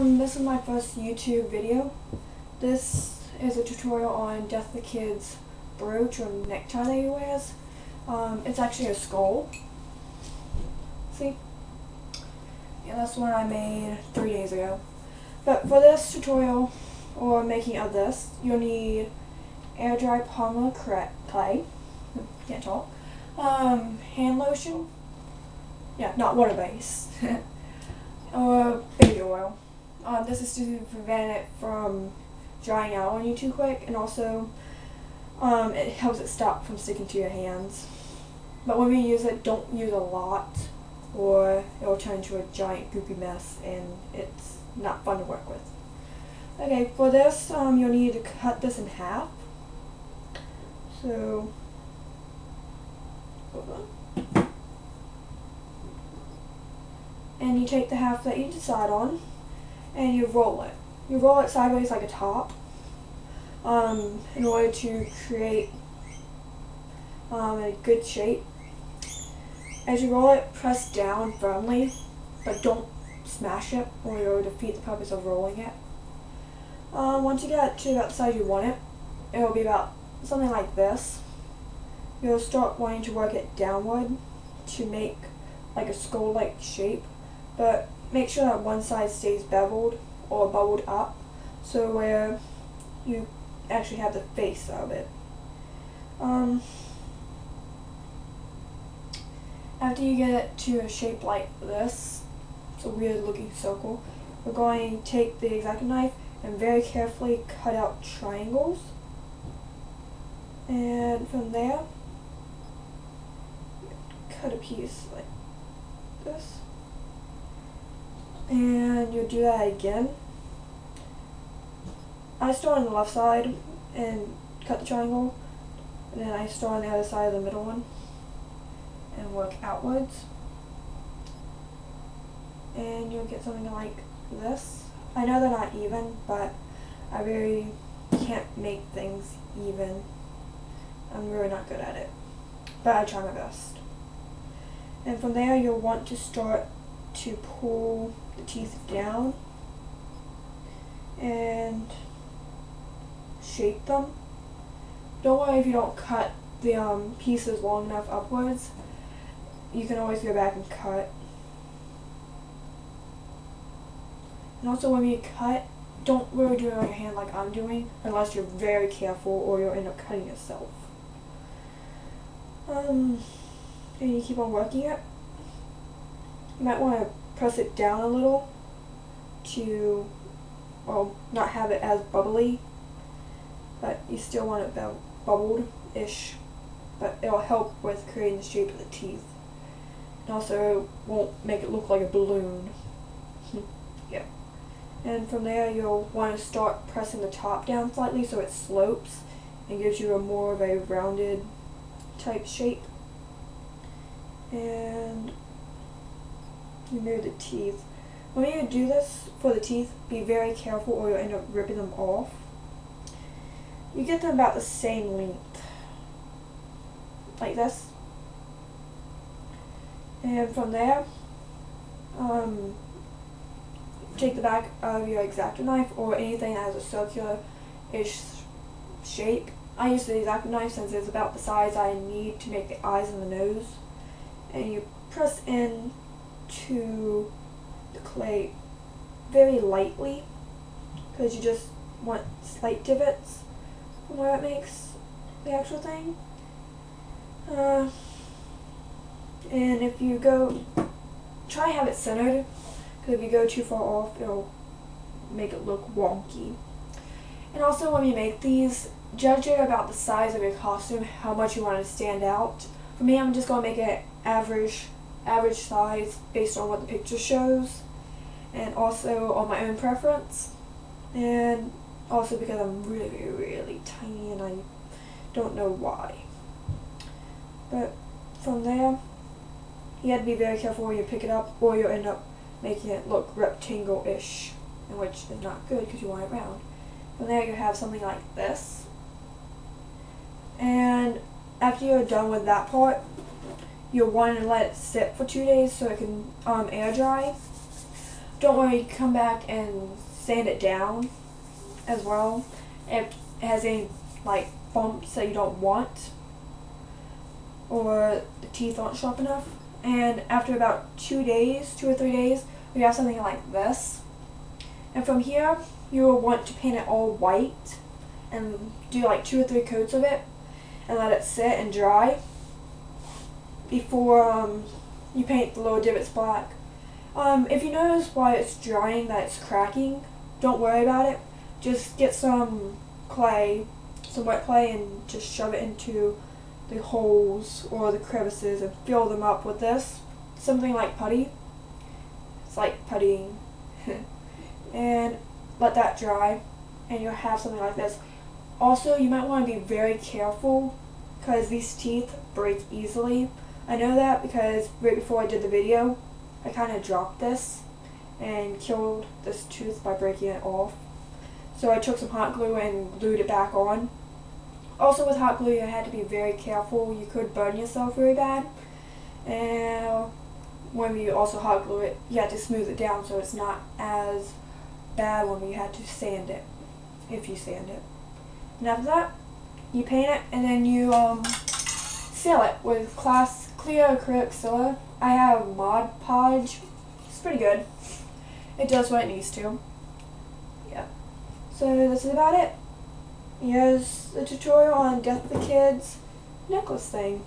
Um, this is my first YouTube video. This is a tutorial on Death the Kid's brooch or necktie that he wears. Um, it's actually a skull. See? Yeah, that's one I made three days ago. But for this tutorial, or making of this, you'll need air dry polymer clay. Can't talk. Um, hand lotion. Yeah, not water base. or baby oil. Um, this is to prevent it from drying out on you too quick, and also um, it helps it stop from sticking to your hands. But when we use it, don't use a lot, or it will turn into a giant goopy mess, and it's not fun to work with. Okay, for this, um, you'll need to cut this in half. So, hold on. And you take the half that you decide on, and you roll it. You roll it sideways like a top, um, in order to create um, a good shape. As you roll it, press down firmly, but don't smash it or you'll defeat the purpose of rolling it. Um, once you get to about the size you want it, it will be about something like this. You'll start wanting to work it downward to make like a skull-like shape, but make sure that one side stays beveled or bubbled up, so where you actually have the face of it. Um, after you get it to a shape like this, it's a weird looking circle, we're going to take the X-Acto knife and very carefully cut out triangles. And from there, cut a piece like this. And you'll do that again. I start on the left side and cut the triangle. And then I start on the other side of the middle one and work outwards. And you'll get something like this. I know they're not even, but I really can't make things even. I'm really not good at it. But I try my best. And from there you'll want to start to pull the teeth down and shape them. Don't worry if you don't cut the um, pieces long enough upwards. You can always go back and cut And also when you cut, don't really do it on your hand like I'm doing, unless you're very careful or you'll end up cutting yourself. Um, and you keep on working it. You might want to press it down a little to, well, not have it as bubbly, but you still want it bubbled-ish, but it'll help with creating the shape of the teeth. And also won't make it look like a balloon. yeah and from there you'll want to start pressing the top down slightly so it slopes and gives you a more of a rounded type shape and remove the teeth. When you do this for the teeth, be very careful or you'll end up ripping them off. You get them about the same length, like this. And from there, um, take the back of your X-Acto knife or anything that has a circular-ish shape. I use the X-Acto knife since it's about the size I need to make the eyes and the nose. And you press in to the clay very lightly because you just want slight divots where it makes the actual thing. Uh, and if you go, try have it centered because if you go too far off, it'll make it look wonky. And also when you make these, judge it about the size of your costume, how much you want to stand out. For me, I'm just going to make it average, average size based on what the picture shows. And also on my own preference. And also because I'm really, really tiny and I don't know why. But from there, you have to be very careful when you pick it up or you'll end up making it look rectangle-ish, which is not good because you want it round. From there you have something like this. And after you're done with that part, you'll want to let it sit for two days so it can um, air dry. don't worry, come back and sand it down as well. If it has any like bumps that you don't want or the teeth aren't sharp enough. And after about two days, two or three days, we have something like this. And from here, you will want to paint it all white and do like two or three coats of it and let it sit and dry before um, you paint the little divots black. Um, if you notice while it's drying that it's cracking, don't worry about it. Just get some clay, some wet clay, and just shove it into the holes or the crevices and fill them up with this. Something like putty. It's like puttying. and let that dry and you'll have something like this. Also, you might want to be very careful because these teeth break easily. I know that because right before I did the video, I kind of dropped this and killed this tooth by breaking it off. So I took some hot glue and glued it back on. Also with hot glue you had to be very careful. You could burn yourself very bad. And when you also hot glue it, you had to smooth it down so it's not as bad when you had to sand it, if you sand it. And after that, you paint it and then you um, seal it with class clear acrylic. I have Mod Podge. It's pretty good. It does what it needs to. Yeah. So this is about it. Here's the tutorial on Death the Kids necklace thing.